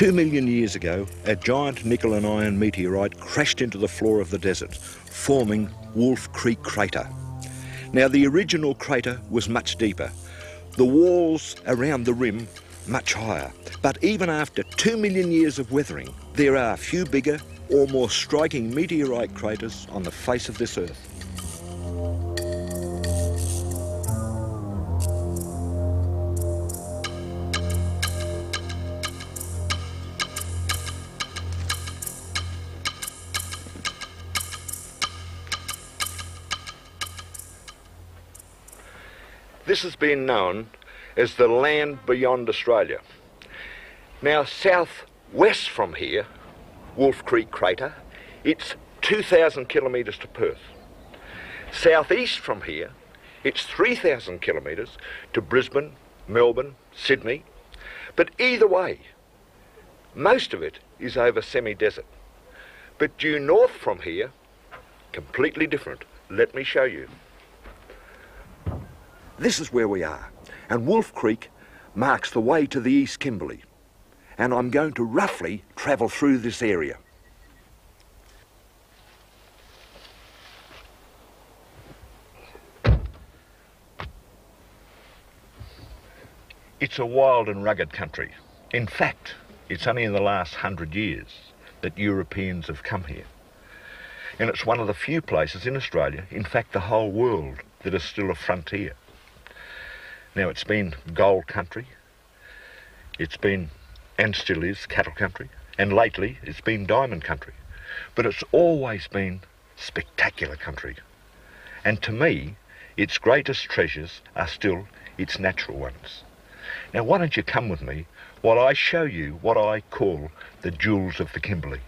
Two million years ago, a giant nickel and iron meteorite crashed into the floor of the desert, forming Wolf Creek Crater. Now, the original crater was much deeper. The walls around the rim much higher. But even after two million years of weathering, there are few bigger or more striking meteorite craters on the face of this Earth. This has been known as the land beyond Australia. Now, southwest from here, Wolf Creek Crater, it's 2,000 kilometres to Perth. Southeast from here, it's 3,000 kilometres to Brisbane, Melbourne, Sydney. But either way, most of it is over semi-desert. But due north from here, completely different. Let me show you. This is where we are, and Wolf Creek marks the way to the East Kimberley. And I'm going to roughly travel through this area. It's a wild and rugged country. In fact, it's only in the last hundred years that Europeans have come here. And it's one of the few places in Australia, in fact the whole world, that is still a frontier. Now it's been gold country, it's been and still is cattle country, and lately it's been diamond country. But it's always been spectacular country. And to me, its greatest treasures are still its natural ones. Now why don't you come with me while I show you what I call the jewels of the Kimberley.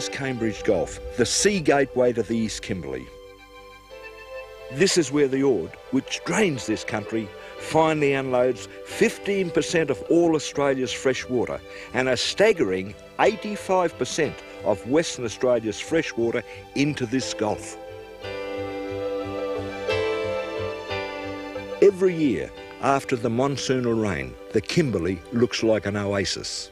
Is Cambridge Gulf, the sea gateway to the East Kimberley. This is where the Ord, which drains this country, finally unloads 15% of all Australia's fresh water and a staggering 85% of Western Australia's fresh water into this gulf. Every year, after the monsoonal rain, the Kimberley looks like an oasis.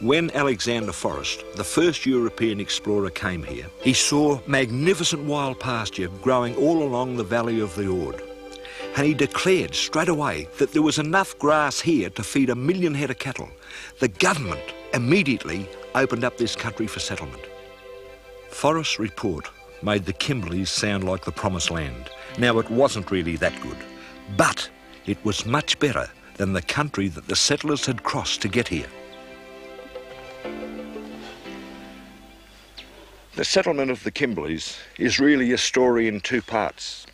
When Alexander Forrest, the first European explorer, came here, he saw magnificent wild pasture growing all along the valley of the Ord. And he declared straight away that there was enough grass here to feed a million head of cattle. The government immediately opened up this country for settlement. Forrest's report made the Kimberleys sound like the promised land. Now, it wasn't really that good, but it was much better than the country that the settlers had crossed to get here. The settlement of the Kimberleys is really a story in two parts.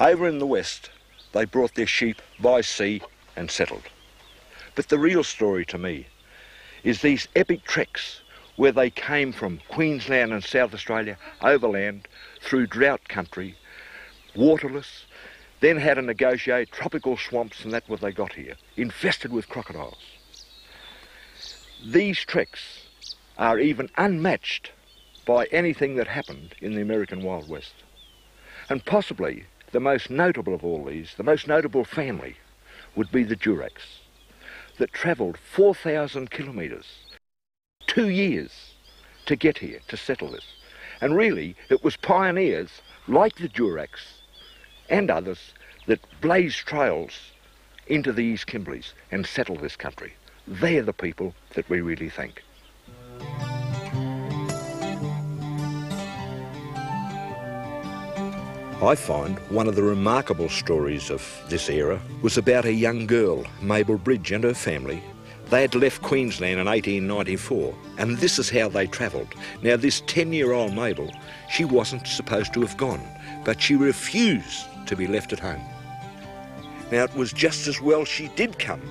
Over in the west, they brought their sheep by sea and settled. But the real story to me is these epic treks where they came from Queensland and South Australia overland through drought country, waterless, then had to negotiate tropical swamps and that's what they got here, infested with crocodiles. These treks are even unmatched by anything that happened in the American Wild West. And possibly the most notable of all these, the most notable family, would be the Duracks, that travelled 4,000 kilometres, two years to get here, to settle this. And really, it was pioneers like the Duracks and others that blazed trails into the East Kimberleys and settled this country. They're the people that we really thank. I find one of the remarkable stories of this era was about a young girl, Mabel Bridge, and her family They had left Queensland in 1894, and this is how they travelled. Now, this 10 year old Mabel, she wasn't supposed to have gone, but she refused to be left at home. Now, it was just as well she did come,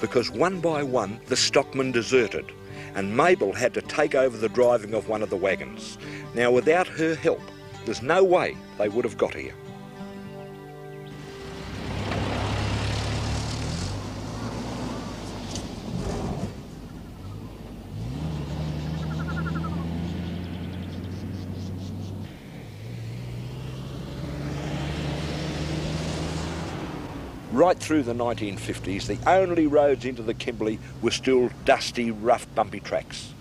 because one by one the stockmen deserted, and Mabel had to take over the driving of one of the wagons. Now, without her help, there's no way they would have got here. Right through the 1950s, the only roads into the Kimberley were still dusty, rough, bumpy tracks.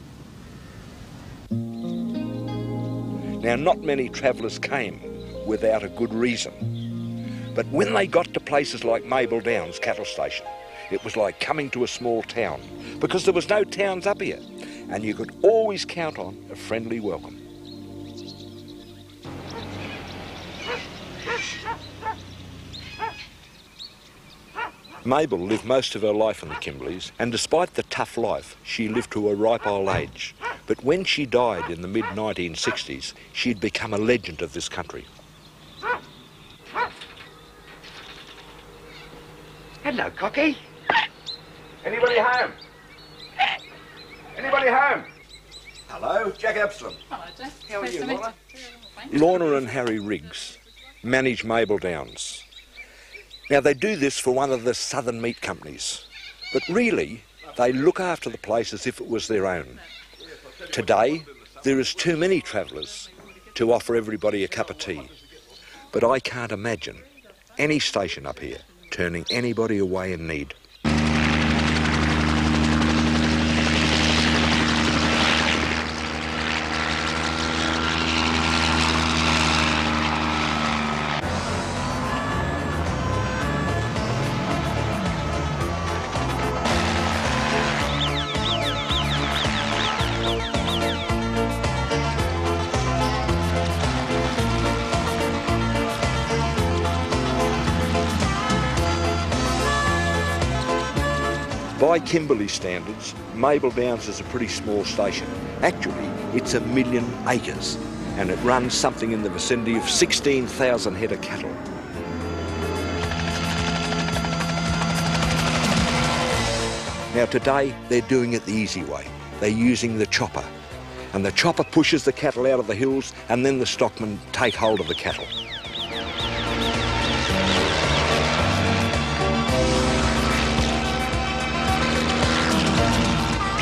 Now, not many travellers came without a good reason. But when they got to places like Mabel Downs cattle station, it was like coming to a small town because there was no towns up here and you could always count on a friendly welcome. Mabel lived most of her life in the Kimberleys, and despite the tough life, she lived to a ripe old age. But when she died in the mid 1960s, she'd become a legend of this country. Hello, Cocky. Anybody home? Anybody home? Hello, Jack Absalom. Hello, Jack. How are Nice you, to meet Lorna? Lorna and Harry Riggs manage Mabel Downs. Now, they do this for one of the southern meat companies, but really, they look after the place as if it was their own. Today, there is too many travellers to offer everybody a cup of tea, but I can't imagine any station up here turning anybody away in need. By Kimberley standards, Mabel Downs is a pretty small station. Actually, it's a million acres and it runs something in the vicinity of 16,000 head of cattle. Now today, they're doing it the easy way. They're using the chopper. And the chopper pushes the cattle out of the hills and then the stockmen take hold of the cattle.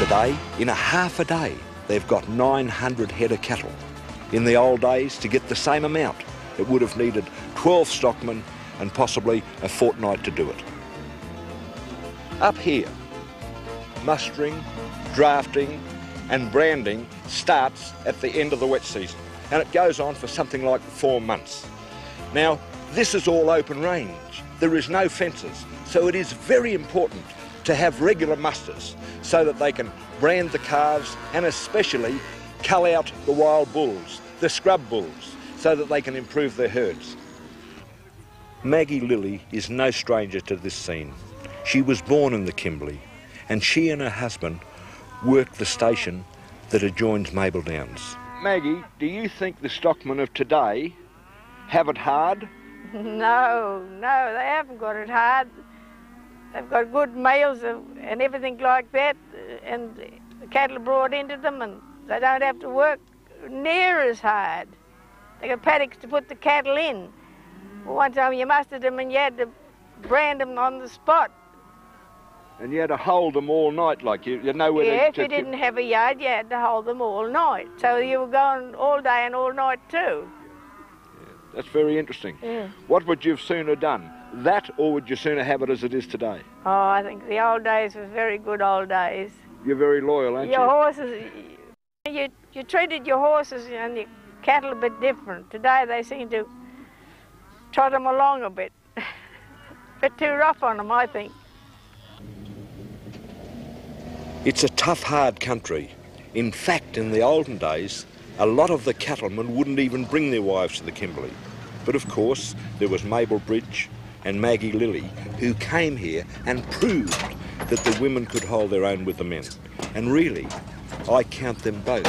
Today, in a half a day, they've got 900 head of cattle. In the old days, to get the same amount, it would have needed 12 stockmen and possibly a fortnight to do it. Up here, mustering, drafting and branding starts at the end of the wet season and it goes on for something like four months. Now, this is all open range. There is no fences, so it is very important to have regular musters so that they can brand the calves and especially cull out the wild bulls, the scrub bulls, so that they can improve their herds. Maggie Lilly is no stranger to this scene. She was born in the Kimberley and she and her husband worked the station that adjoins Mabel Downs. Maggie, do you think the stockmen of today have it hard? No, no, they haven't got it hard. They've got good males and everything like that, uh, and the cattle are brought into them, and they don't have to work near as hard. They got paddocks to put the cattle in. Well, one time you mustered them and you had to brand them on the spot. And you had to hold them all night, like you, you know where yeah, if you didn't have a yard, you had to hold them all night. So you were going all day and all night too. That's very interesting. Yeah. What would you have sooner done? That, or would you sooner have it as it is today? Oh, I think the old days were very good old days. You're very loyal, aren't Your you? Your horses, you, you treated your horses and your cattle a bit different. Today they seem to trot them along a bit. a bit too rough on them, I think. It's a tough, hard country. In fact, in the olden days, a lot of the cattlemen wouldn't even bring their wives to the Kimberley. But of course, there was Mabel Bridge and Maggie Lilly, who came here and proved that the women could hold their own with the men. And really, I count them both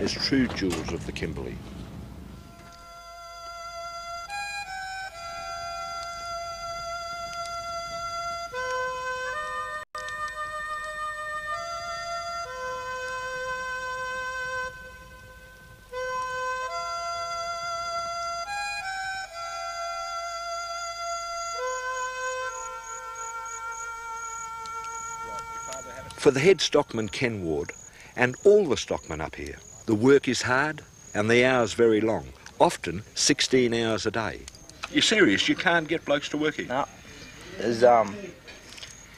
as true jewels of the Kimberley. For the head stockman Ken Ward and all the stockmen up here, the work is hard and the hours very long, often 16 hours a day. You're serious? You can't get blokes to work here? No. There's um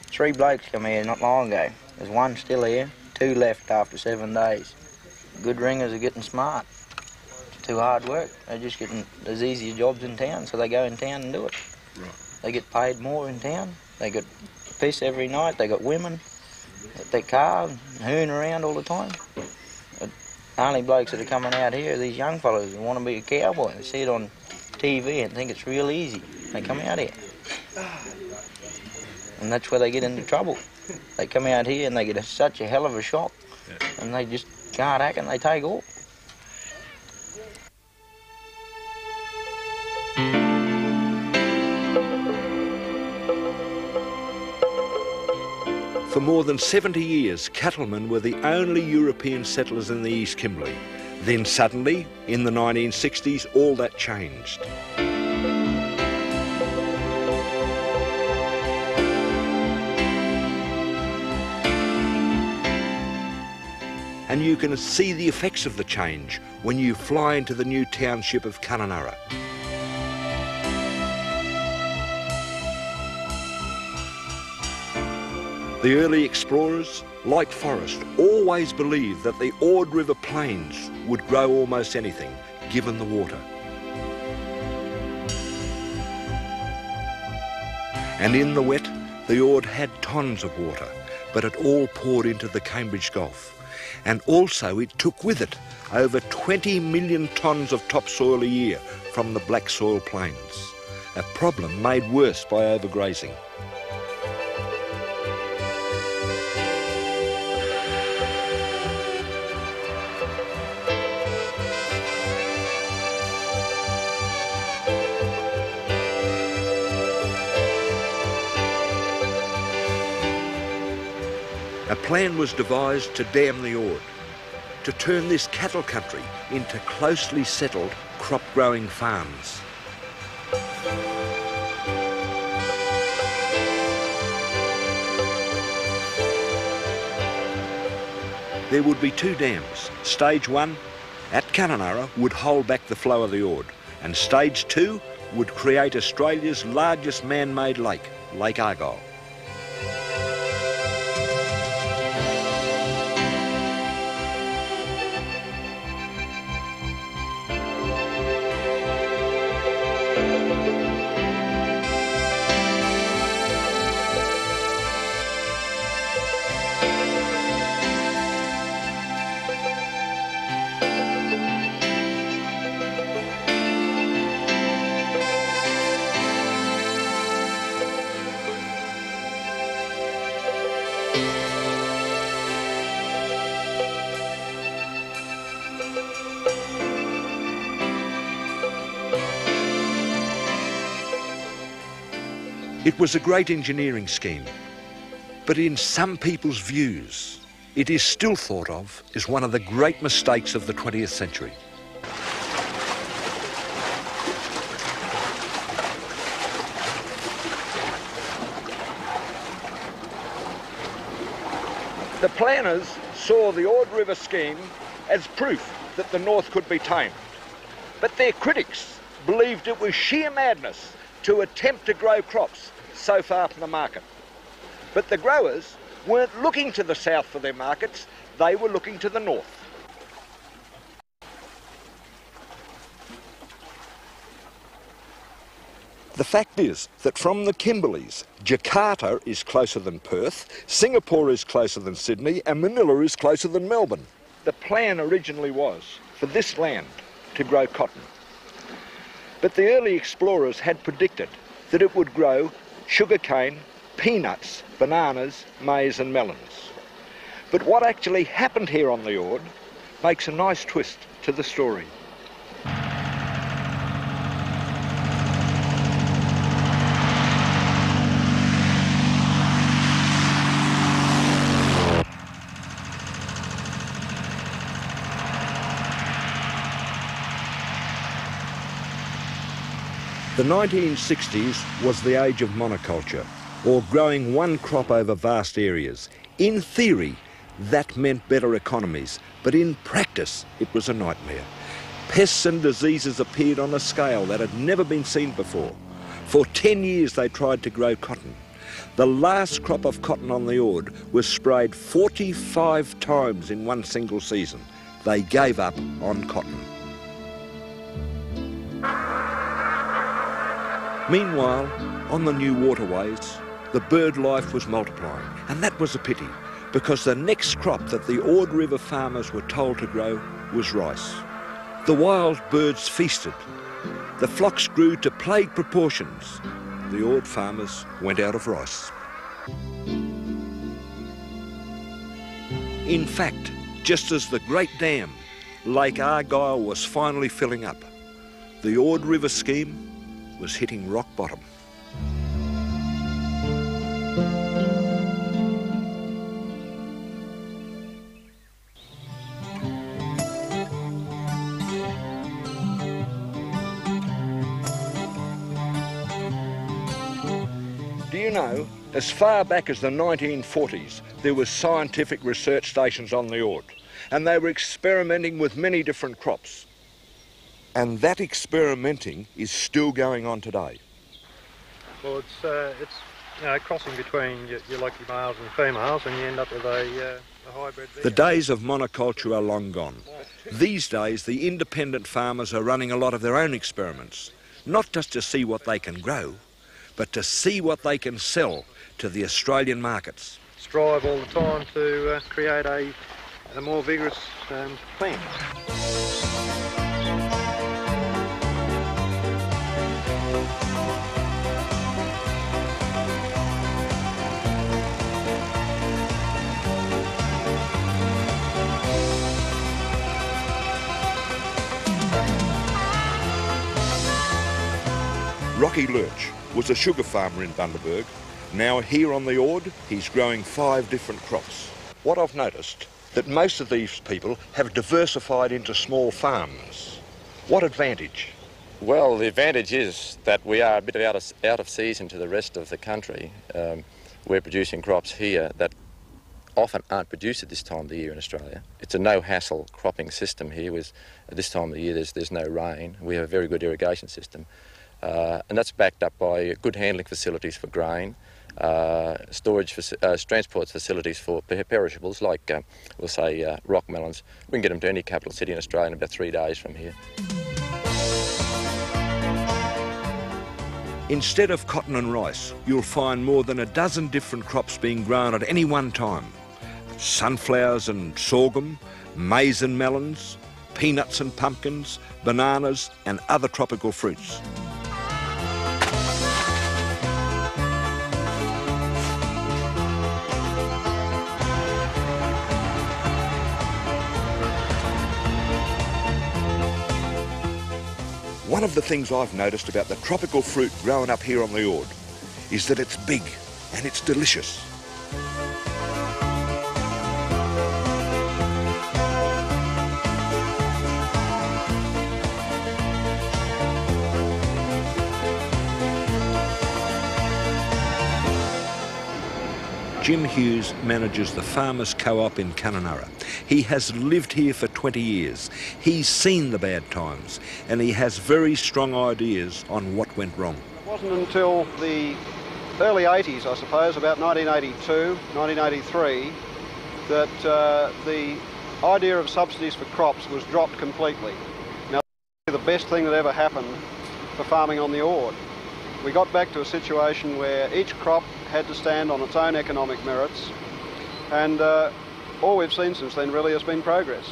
three blokes come here not long ago. There's one still here, two left after seven days. Good ringers are getting smart. It's too hard work. They're just getting there's easier jobs in town, so they go in town and do it. Right. They get paid more in town. They got piss every night. They got women at their car, hoon around all the time. The only blokes that are coming out here are these young fellows who want to be a cowboy. They see it on TV and think it's real easy. They come out here. And that's where they get into trouble. They come out here and they get a, such a hell of a shock. And they just can't act and they take off. For more than 70 years, cattlemen were the only European settlers in the East Kimberley. Then suddenly, in the 1960s, all that changed. And you can see the effects of the change when you fly into the new township of Kununurra. The early explorers, like Forrest, always believed that the Ord River plains would grow almost anything, given the water. And in the wet, the Ord had tons of water, but it all poured into the Cambridge Gulf. And also it took with it over 20 million tonnes of topsoil a year from the black soil plains, a problem made worse by overgrazing. Plan was devised to dam the Ord, to turn this cattle country into closely settled crop growing farms. There would be two dams. Stage one at Kununurra would hold back the flow of the Ord, and stage two would create Australia's largest man-made lake, Lake Argyle. It was a great engineering scheme, but in some people's views, it is still thought of as one of the great mistakes of the 20th century. The planners saw the Ord River scheme as proof that the North could be tamed. But their critics believed it was sheer madness to attempt to grow crops so far from the market. But the growers weren't looking to the south for their markets, they were looking to the north. The fact is that from the Kimberleys, Jakarta is closer than Perth, Singapore is closer than Sydney, and Manila is closer than Melbourne. The plan originally was for this land to grow cotton. But the early explorers had predicted that it would grow sugarcane, peanuts, bananas, maize and melons. But what actually happened here on the Ord makes a nice twist to the story. 1960s was the age of monoculture, or growing one crop over vast areas. In theory, that meant better economies, but in practice, it was a nightmare. Pests and diseases appeared on a scale that had never been seen before. For 10 years, they tried to grow cotton. The last crop of cotton on the Ord was sprayed 45 times in one single season. They gave up on cotton. Meanwhile, on the new waterways, the bird life was multiplying, and that was a pity, because the next crop that the Ord River farmers were told to grow was rice. The wild birds feasted. The flocks grew to plague proportions. The Ord farmers went out of rice. In fact, just as the Great Dam, Lake Argyle was finally filling up, the Ord River scheme was hitting rock bottom. Do you know, as far back as the 1940s, there was scientific research stations on the Ord, and they were experimenting with many different crops. And that experimenting is still going on today. Well, it's uh, it's you know, crossing between your, your lucky males and females, and you end up with a, uh, a hybrid. The days of monoculture are long gone. These days, the independent farmers are running a lot of their own experiments, not just to see what they can grow, but to see what they can sell to the Australian markets. Strive all the time to uh, create a, a more vigorous um, plant. Rocky Lurch was a sugar farmer in Bundaberg. Now here on the Ord, he's growing five different crops. What I've noticed, that most of these people have diversified into small farms. What advantage? Well, the advantage is that we are a bit out of, out of season to the rest of the country. Um, we're producing crops here that often aren't produced at this time of the year in Australia. It's a no-hassle cropping system here. With, at this time of the year, there's, there's no rain. We have a very good irrigation system. Uh, and that's backed up by good handling facilities for grain, uh, storage, uh, transport facilities for perishables like, uh, we'll say, uh, rock melons. We can get them to any capital city in Australia in about three days from here. Instead of cotton and rice, you'll find more than a dozen different crops being grown at any one time. Sunflowers and sorghum, maize and melons, peanuts and pumpkins, bananas and other tropical fruits. One of the things I've noticed about the tropical fruit growing up here on the Ord is that it's big and it's delicious. Jim Hughes manages the Farmers Co-op in Kununurra. He has lived here for 20 years. He's seen the bad times and he has very strong ideas on what went wrong. It wasn't until the early 80s, I suppose, about 1982, 1983, that uh, the idea of subsidies for crops was dropped completely. Now, the best thing that ever happened for farming on the Ord. We got back to a situation where each crop had to stand on its own economic merits, and uh, all we've seen since then really has been progress.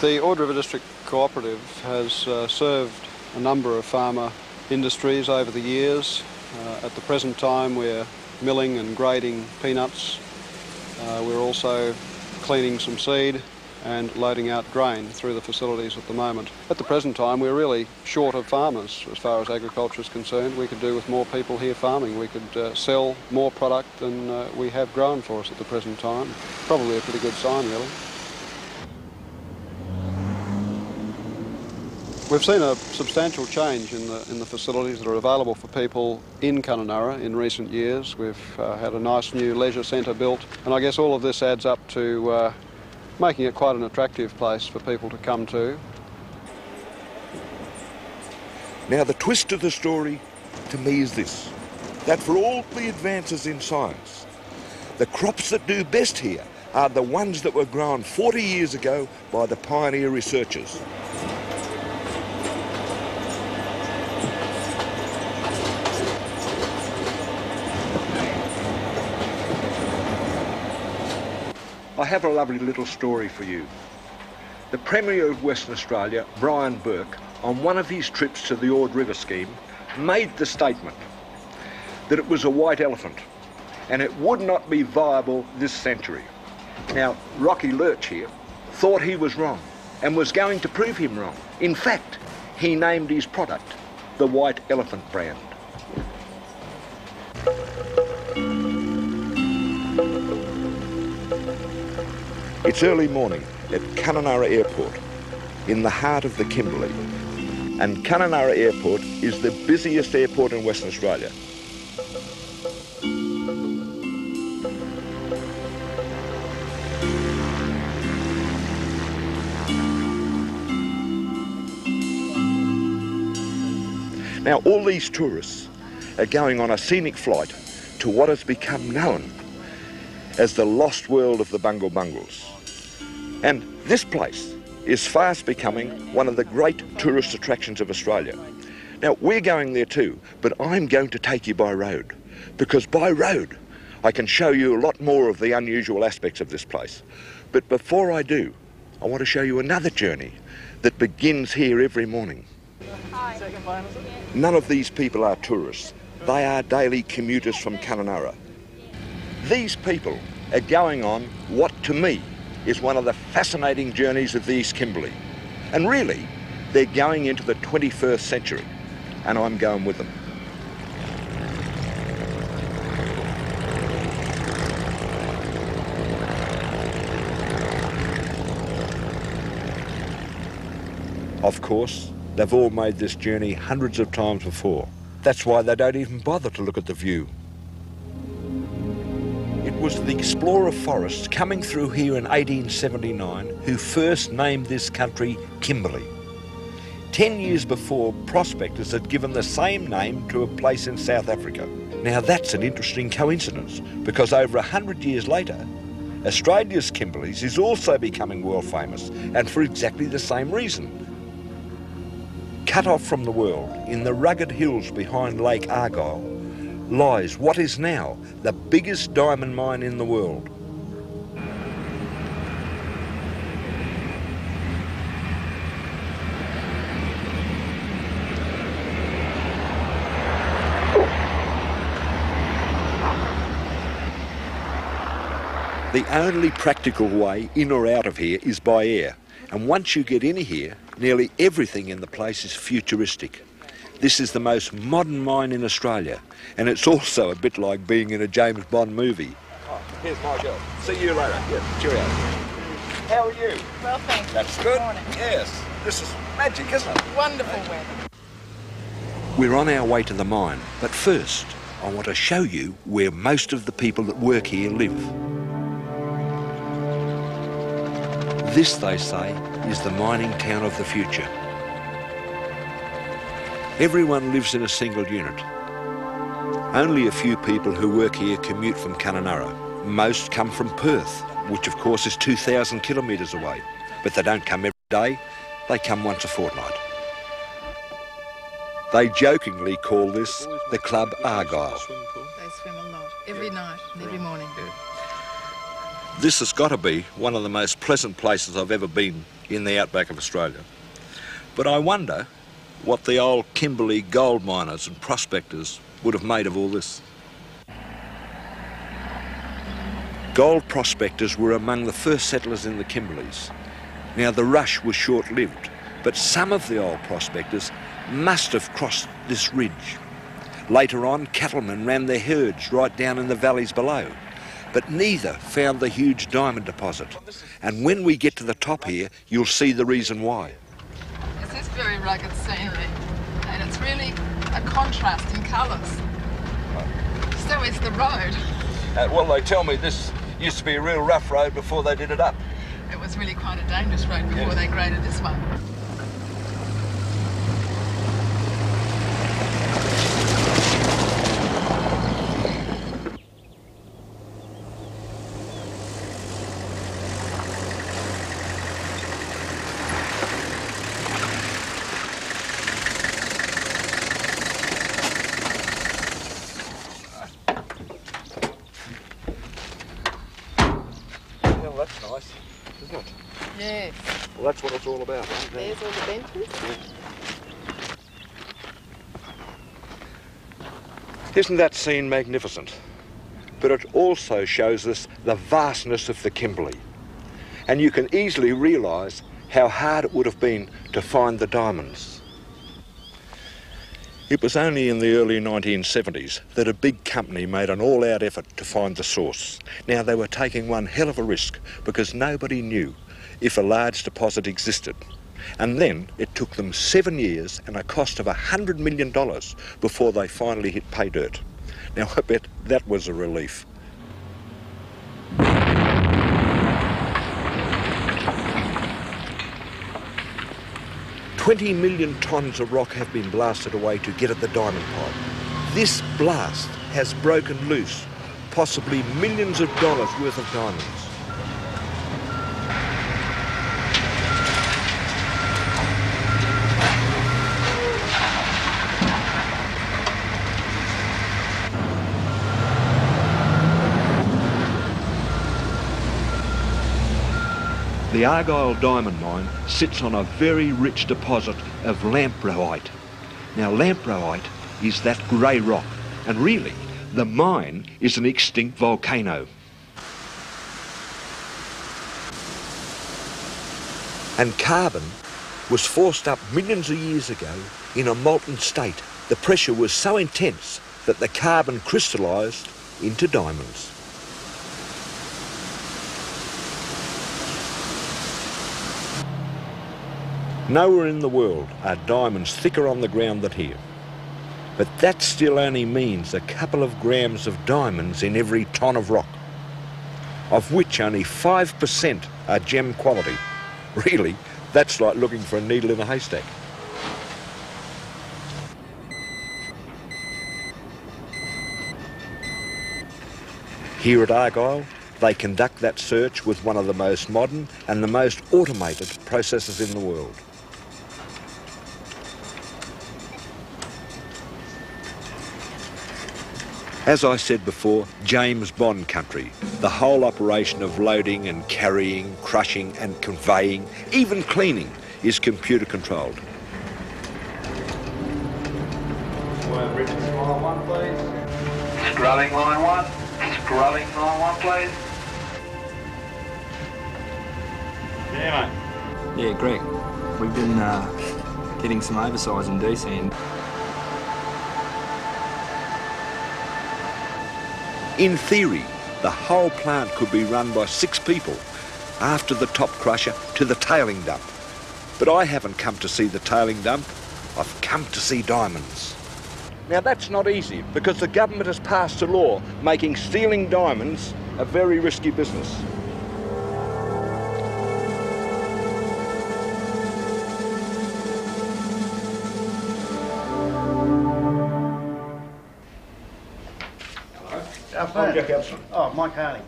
The Ord River District Cooperative has uh, served a number of farmer industries over the years. Uh, at the present time we're milling and grading peanuts. Uh, we're also cleaning some seed and loading out grain through the facilities at the moment. At the present time, we're really short of farmers as far as agriculture is concerned. We could do with more people here farming. We could uh, sell more product than uh, we have grown for us at the present time. Probably a pretty good sign, really. We've seen a substantial change in the, in the facilities that are available for people in Kununurra in recent years. We've uh, had a nice new leisure centre built, and I guess all of this adds up to uh, making it quite an attractive place for people to come to. Now, the twist of the story to me is this that for all the advances in science, the crops that do best here are the ones that were grown 40 years ago by the pioneer researchers. I have a lovely little story for you. The Premier of Western Australia, Brian Burke, on one of his trips to the Ord River scheme, made the statement that it was a white elephant and it would not be viable this century. Now, Rocky Lurch here thought he was wrong and was going to prove him wrong. In fact, he named his product the White Elephant brand. It's early morning at Kununurra Airport in the heart of the Kimberley. And Kununurra Airport is the busiest airport in Western Australia. Now, all these tourists are going on a scenic flight to what has become known as the lost world of the Bungle Bungles. And this place is fast becoming one of the great tourist attractions of Australia. Now, we're going there too, but I'm going to take you by road because by road I can show you a lot more of the unusual aspects of this place. But before I do, I want to show you another journey that begins here every morning. None of these people are tourists. They are daily commuters from Kununurra. These people are going on what to me is one of the fascinating journeys of the East Kimberley. And really, they're going into the 21st century, and I'm going with them. Of course, they've all made this journey hundreds of times before. That's why they don't even bother to look at the view. Was the explorer Forrest coming through here in 1879 who first named this country Kimberley. Ten years before, prospectors had given the same name to a place in South Africa. Now that's an interesting coincidence because over a hundred years later, Australia's Kimberleys is also becoming world famous and for exactly the same reason. Cut off from the world in the rugged hills behind Lake Argyle lies what is now the biggest diamond mine in the world. The only practical way in or out of here is by air. And once you get in here, nearly everything in the place is futuristic. This is the most modern mine in Australia, and it's also a bit like being in a James Bond movie. Oh, here's my girl. See you later. Yeah, cheerio. How are you? Well, thank you. That's Good good. morning. Yes. This is magic, isn't it? Wonderful weather. We're on our way to the mine, but first, I want to show you where most of the people that work here live. This, they say, is the mining town of the future. Everyone lives in a single unit. Only a few people who work here commute from Kununurra. Most come from Perth, which of course is 2,000 kilometres away. But they don't come every day, they come once a fortnight. They jokingly call this the Club Argyle. They swim a lot. Every night every morning. This has got to be one of the most pleasant places I've ever been in the outback of Australia. But I wonder what the old Kimberley gold miners and prospectors would have made of all this. Gold prospectors were among the first settlers in the Kimberleys. Now, the rush was short lived, but some of the old prospectors must have crossed this ridge. Later on, cattlemen ran their herds right down in the valleys below, but neither found the huge diamond deposit. And when we get to the top here, you'll see the reason why. Very rugged scenery, and it's really a contrast in colours. So is the road. Uh, well, they tell me this used to be a real rough road before they did it up. It was really quite a dangerous road before they graded this one. Well, that's nice, isn't it? Yes. Well, that's what it's all about. Isn't it? There's all the benches. Isn't that scene magnificent? But it also shows us the vastness of the Kimberley. And you can easily realise how hard it would have been to find the diamonds. It was only in the early 1970s that a big company made an all out effort to find the source. Now, they were taking one hell of a risk because nobody knew if a large deposit existed. And then it took them seven years and a cost of $100 million before they finally hit pay dirt. Now, I bet that was a relief. Twenty million tonnes of rock have been blasted away to get at the diamond pipe. This blast has broken loose possibly millions of dollars worth of diamonds. The Argyle Diamond Mine sits on a very rich deposit of lamproite. Now, lamproite is that grey rock, and really, the mine is an extinct volcano. And carbon was forced up millions of years ago in a molten state. The pressure was so intense that the carbon crystallised into diamonds. Nowhere in the world are diamonds thicker on the ground than here. But that still only means a couple of grams of diamonds in every tonne of rock, of which only 5% are gem quality. Really, that's like looking for a needle in a haystack. Here at Argyle, they conduct that search with one of the most modern and the most automated processes in the world. As I said before, James Bond country. The whole operation of loading and carrying, crushing and conveying, even cleaning, is computer controlled. Scrolling line one. Scrolling line one, please. Yeah, mate. Yeah, Greg. We've been uh, getting some oversize in descent. In theory, the whole plant could be run by six people, after the top crusher to the tailing dump. But I haven't come to see the tailing dump, I've come to see diamonds. Now that's not easy because the government has passed a law making stealing diamonds a very risky business. I'm Jack. Oh, Mike Harding.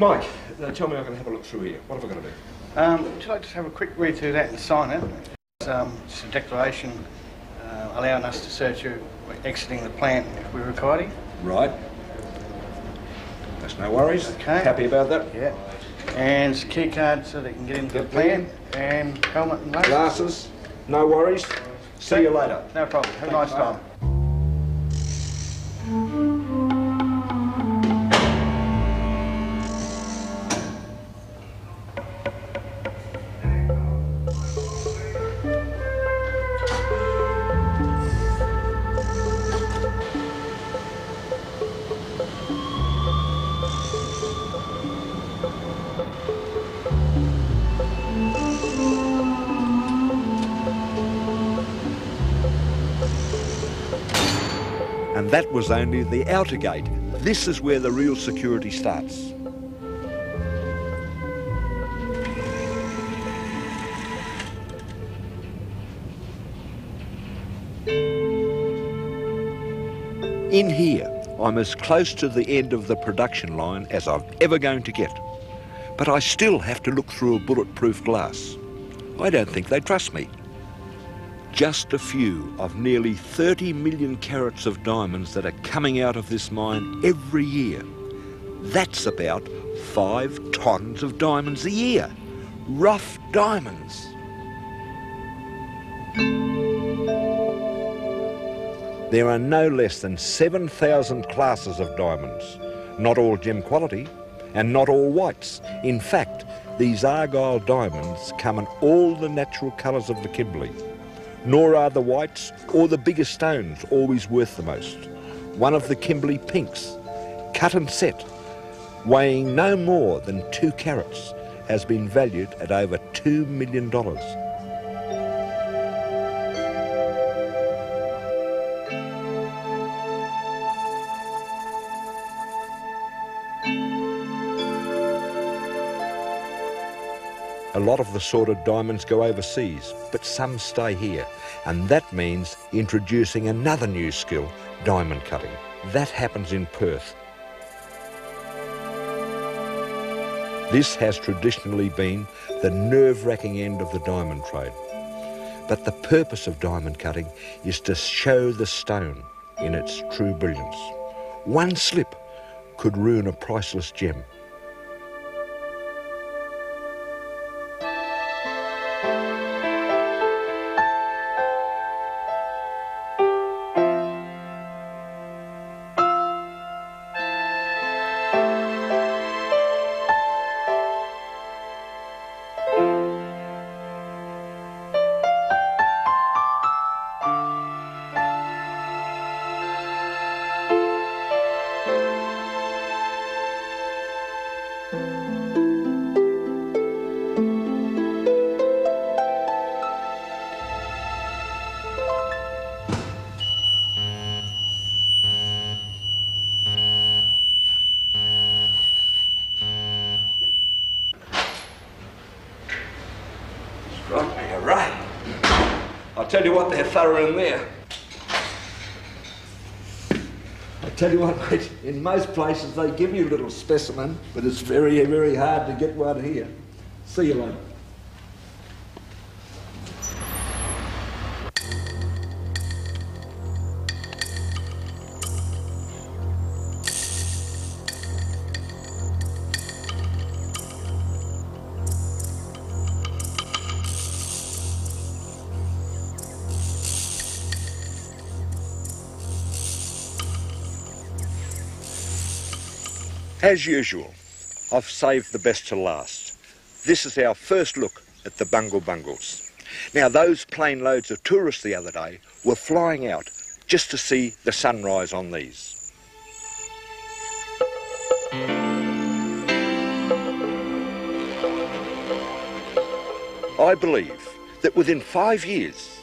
Mike, uh, tell me I can have a look through here. What have I got to do? Um, would you like to just have a quick read through that and sign it? It's, um, it's a declaration uh, allowing us to search you exiting the plant if we require you. Right. That's no worries. Okay. Happy about that? Yeah. And it's a key card so they can get into the plant and helmet and glasses. Glasses, no worries. See you later. No problem. Have a nice time. And that was only the outer gate. This is where the real security starts. In here, I'm as close to the end of the production line as I'm ever going to get. But I still have to look through a bulletproof glass. I don't think they trust me. Just a few of nearly 30 million carats of diamonds that are coming out of this mine every year. That's about five tons of diamonds a year. Rough diamonds. There are no less than 7,000 classes of diamonds, not all gem quality and not all whites. In fact, these Argyle diamonds come in all the natural colours of the Kimberley. Nor are the whites or the bigger stones always worth the most. One of the Kimberley pinks, cut and set, weighing no more than two carats, has been valued at over $2 million. A lot of the sorted diamonds go overseas, but some stay here, and that means introducing another new skill, diamond cutting. That happens in Perth. This has traditionally been the nerve-wracking end of the diamond trade. But the purpose of diamond cutting is to show the stone in its true brilliance. One slip could ruin a priceless gem. Tell you what, they're thorough in there. I tell you what, mate, in most places they give you a little specimen, but it's very, very hard to get one here. See you later. As usual, I've saved the best to last. This is our first look at the Bungle Bungles. Now, those plane loads of tourists the other day were flying out just to see the sunrise on these. I believe that within five years,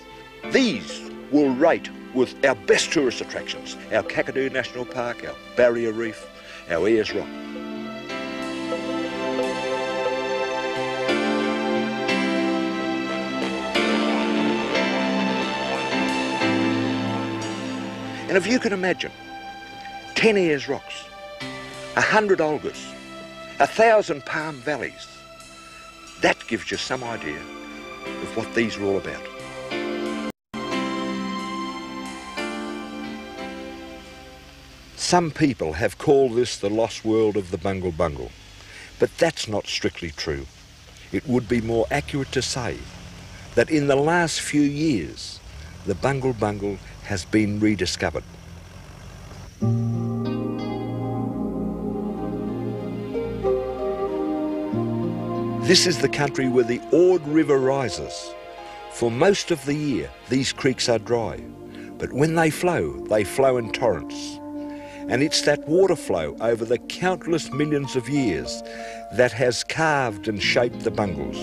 these will rate with our best tourist attractions, our Kakadu National Park, our Barrier Reef, our Ayers Rock. And if you can imagine, 10 Ayers Rocks, a hundred Olgas, a thousand Palm Valleys, that gives you some idea of what these are all about. Some people have called this the lost world of the Bungle Bungle, but that's not strictly true. It would be more accurate to say that in the last few years, the Bungle Bungle has been rediscovered. This is the country where the Ord River rises. For most of the year, these creeks are dry, but when they flow, they flow in torrents. And it's that water flow over the countless millions of years that has carved and shaped the bungles.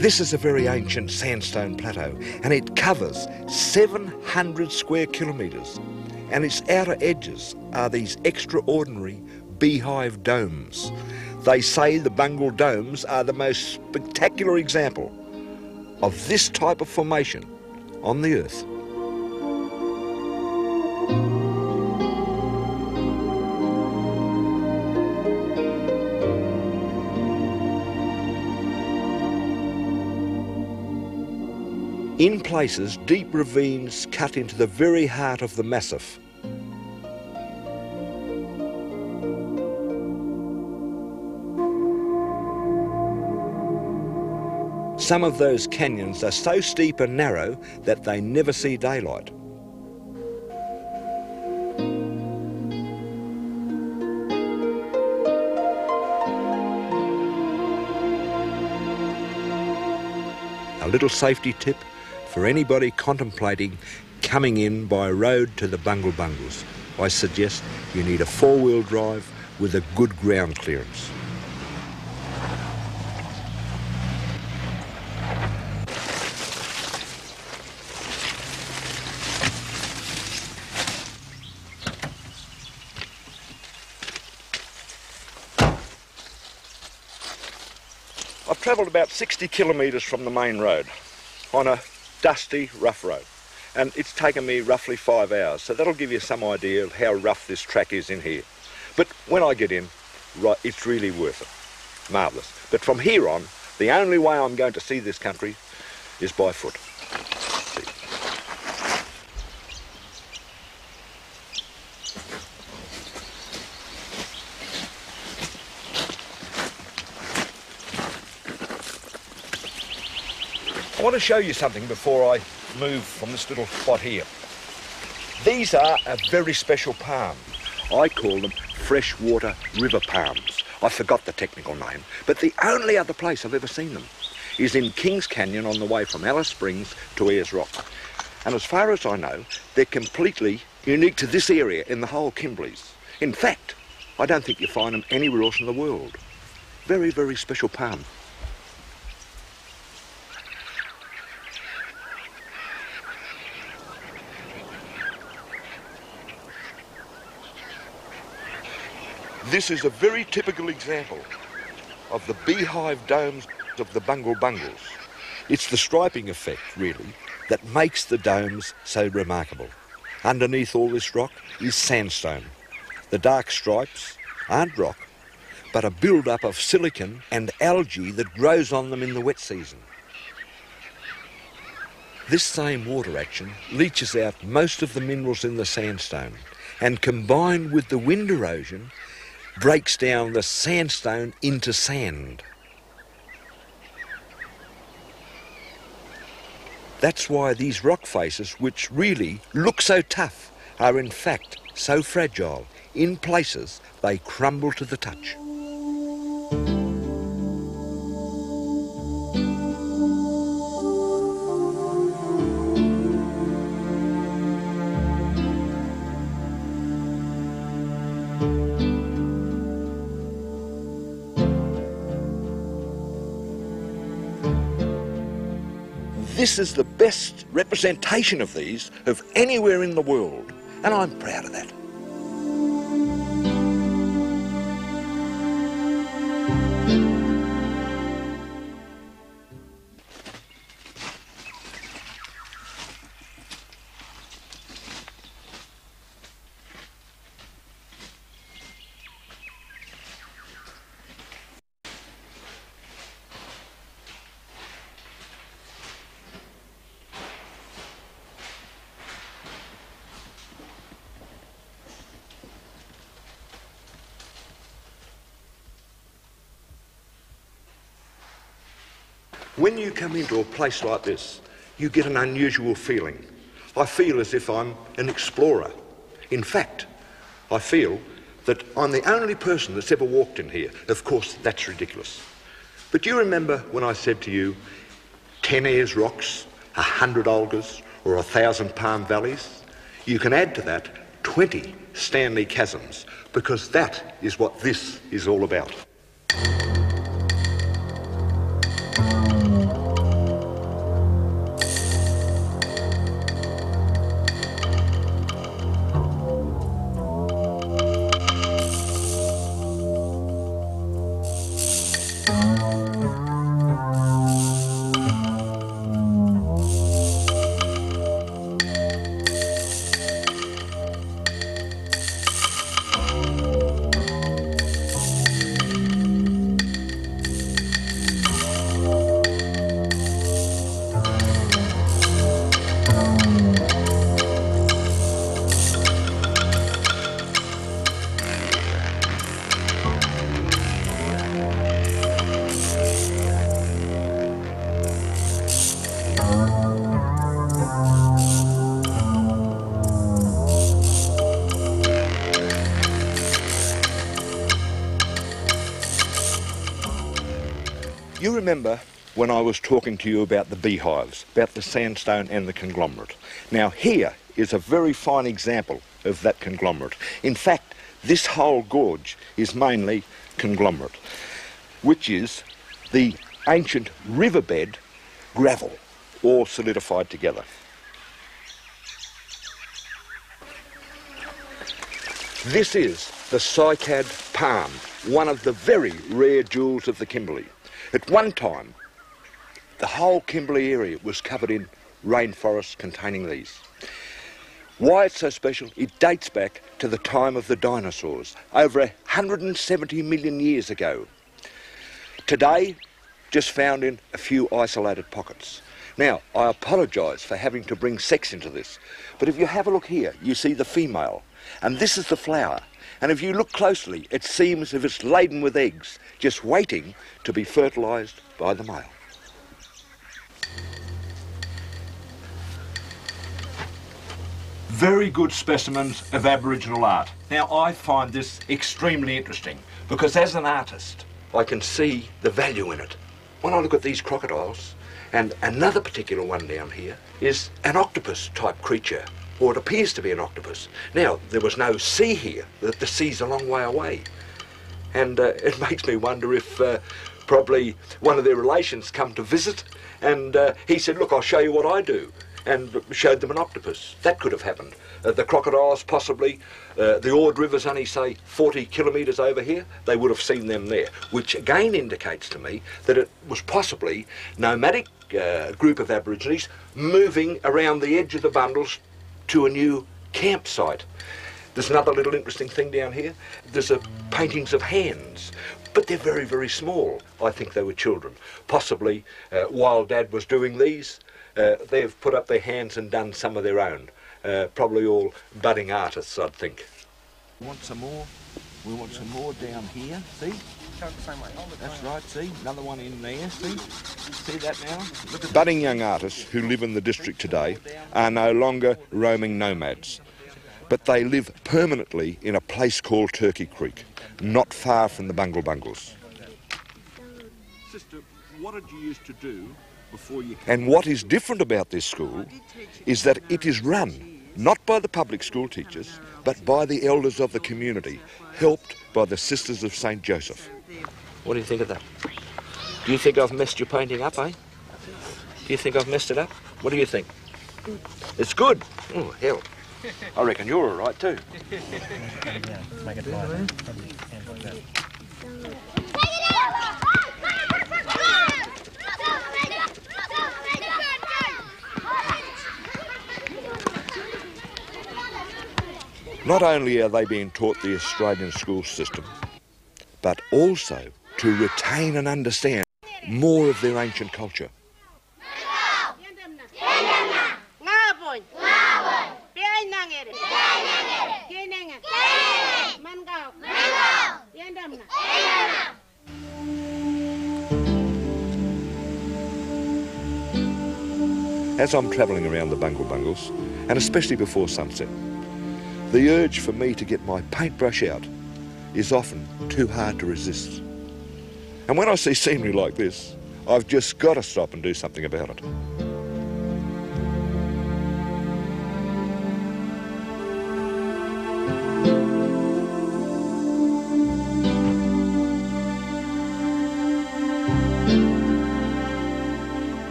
This is a very ancient sandstone plateau and it covers 700 square kilometres and its outer edges are these extraordinary beehive domes. They say the Bungle Domes are the most spectacular example of this type of formation on the earth. In places, deep ravines cut into the very heart of the massif. Some of those canyons are so steep and narrow that they never see daylight. A little safety tip for anybody contemplating coming in by road to the Bungle Bungles. I suggest you need a four-wheel drive with a good ground clearance. I've travelled about 60 kilometres from the main road on a dusty, rough road. And it's taken me roughly five hours, so that'll give you some idea of how rough this track is in here. But when I get in, right, it's really worth it. Marvellous. But from here on, the only way I'm going to see this country is by foot. Want to show you something before I move from this little spot here. These are a very special palm. I call them freshwater river palms. I forgot the technical name, but the only other place I've ever seen them is in Kings Canyon on the way from Alice Springs to Ayers Rock. And as far as I know, they're completely unique to this area in the whole Kimberleys. In fact, I don't think you find them anywhere else in the world. Very, very special palm. This is a very typical example of the beehive domes of the Bungle Bungles. It's the striping effect, really, that makes the domes so remarkable. Underneath all this rock is sandstone. The dark stripes aren't rock, but a build-up of silicon and algae that grows on them in the wet season. This same water action leaches out most of the minerals in the sandstone and combined with the wind erosion breaks down the sandstone into sand. That's why these rock faces, which really look so tough, are in fact so fragile. In places, they crumble to the touch. This is the best representation of these of anywhere in the world, and I'm proud of that. When you come into a place like this, you get an unusual feeling. I feel as if I'm an explorer. In fact, I feel that I'm the only person that's ever walked in here. Of course, that's ridiculous. But do you remember when I said to you, 10 Ayers rocks, a 100 Olgas, or a 1,000 Palm valleys? You can add to that 20 Standley chasms, because that is what this is all about. Remember when I was talking to you about the beehives, about the sandstone and the conglomerate. Now here is a very fine example of that conglomerate. In fact, this whole gorge is mainly conglomerate, which is the ancient riverbed gravel, all solidified together. This is the cycad palm, one of the very rare jewels of the Kimberley. At one time, the whole Kimberley area was covered in rainforests containing these. Why it's so special, it dates back to the time of the dinosaurs, over 170 million years ago. Today, just found in a few isolated pockets. Now, I apologise for having to bring sex into this, but if you have a look here, you see the female, and this is the flower. And if you look closely, it seems as if it's laden with eggs, just waiting to be fertilised by the male. Very good specimens of Aboriginal art. Now, I find this extremely interesting because as an artist, I can see the value in it. When I look at these crocodiles, and another particular one down here is an octopus type creature, or it appears to be an octopus. Now, there was no sea here, the, the sea's a long way away. And uh, it makes me wonder if uh, probably one of their relations come to visit and uh, he said, look, I'll show you what I do and showed them an octopus. That could have happened. Uh, the crocodiles possibly, uh, the Ord River's only say 40 kilometres over here, they would have seen them there, which again indicates to me that it was possibly nomadic uh, group of Aborigines moving around the edge of the bungles to a new campsite. There's another little interesting thing down here. There's a paintings of hands, but they're very, very small. I think they were children. Possibly uh, while Dad was doing these, uh, they've put up their hands and done some of their own. Uh, probably all budding artists, I'd think. Want some more? We want some more down here. See? That's right. See, another one in there. See, see that now? Look at Budding young artists who live in the district today are no longer roaming nomads, but they live permanently in a place called Turkey Creek, not far from the Bungle Bungles. Sister, what did you used to do before you? And what is different about this school is that it is run not by the public school teachers, but by the elders of the community, helped by the Sisters of St. Joseph. What do you think of that? Do you think I've messed your painting up, eh? Do you think I've messed it up? What do you think? It's good. Oh, hell. I reckon you're all right too. Not only are they being taught the Australian school system, but also to retain and understand more of their ancient culture. as I'm travelling around the bungle bungles, and especially before sunset. The urge for me to get my paintbrush out is often too hard to resist. And when I see scenery like this, I've just got to stop and do something about it.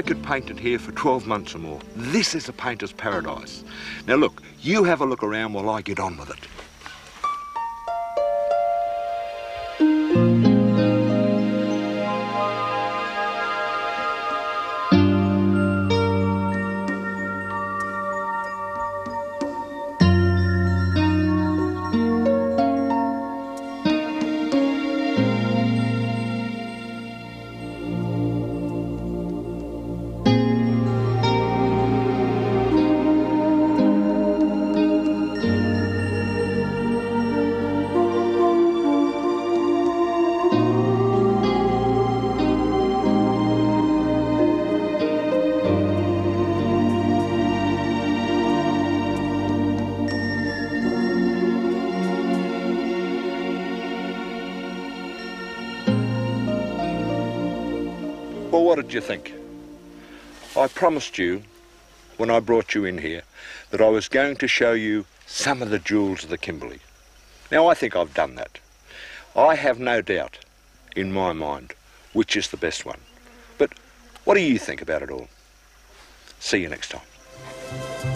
I could paint it here for 12 months or more. This is a painter's paradise. Now look, you have a look around while I get on with it. Did you think? I promised you, when I brought you in here, that I was going to show you some of the jewels of the Kimberley. Now, I think I've done that. I have no doubt, in my mind, which is the best one. But what do you think about it all? See you next time.